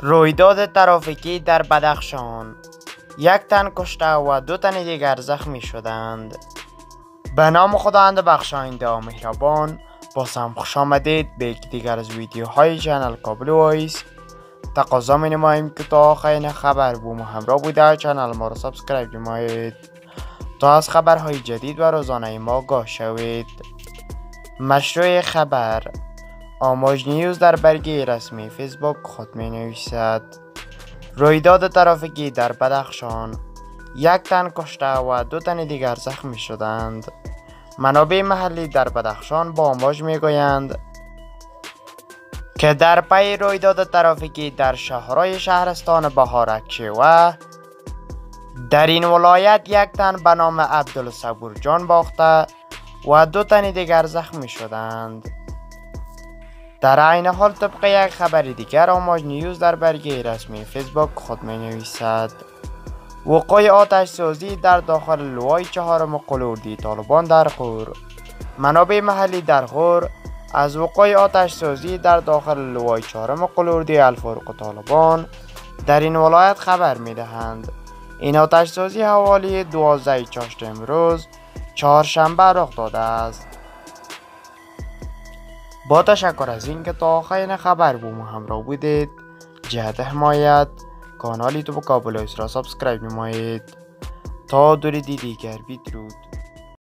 رویداد ترافیکی در بدخشان. یک تن کشته و دو تن دیگر زخمی شدند. به نام خداوند بخشاینده و مهربان باز هم خوش آمدید به یک دیگر از ویدیوهای چنل کابل وایس. تقاضا می نماییم که تا آخرین خبر با ما همراه بوده چنل ما را سابسکرایب نمایید. تا از خبرهای جدید و روزانه ما آگاه شوید. مشروع خبر آماج نیوز در برگه رسمی فیسبوک خود می نویسد. رویداد ترافیکی در بدخشان یک تن کشته و دو تن دیگر زخمی شدند. منابع محلی در بدخشان با آماج می گویند که در پی رویداد ترافیکی در شهرهای شهرستان بهارکچه و در این ولایت یک تن به نام عبدالصبور جان باخته و دو تن دیگر زخمی شدند. در عین حال طبق یک خبر دیگر آماج نیوز در برگه رسمی فیسبوک خود می نویسد وقوع آتش سازی در داخل لوای چهارم قلوردی طالبان در غور. منابع محلی در غور. از وقوع آتش سازی در داخل لوای چهارم قلوردی الفاروق طالبان در این ولایت خبر می دهند این آتش سازی حوالی 12 چاشت امروز چهارشنبه رخ داده است. با تشکر از اینکه تا آخرین خبر با ما همراه بودید جهت حمایت کانال یوتیوب کابل را سابسکرایب نمایید. تا دوری دیگر بیدرود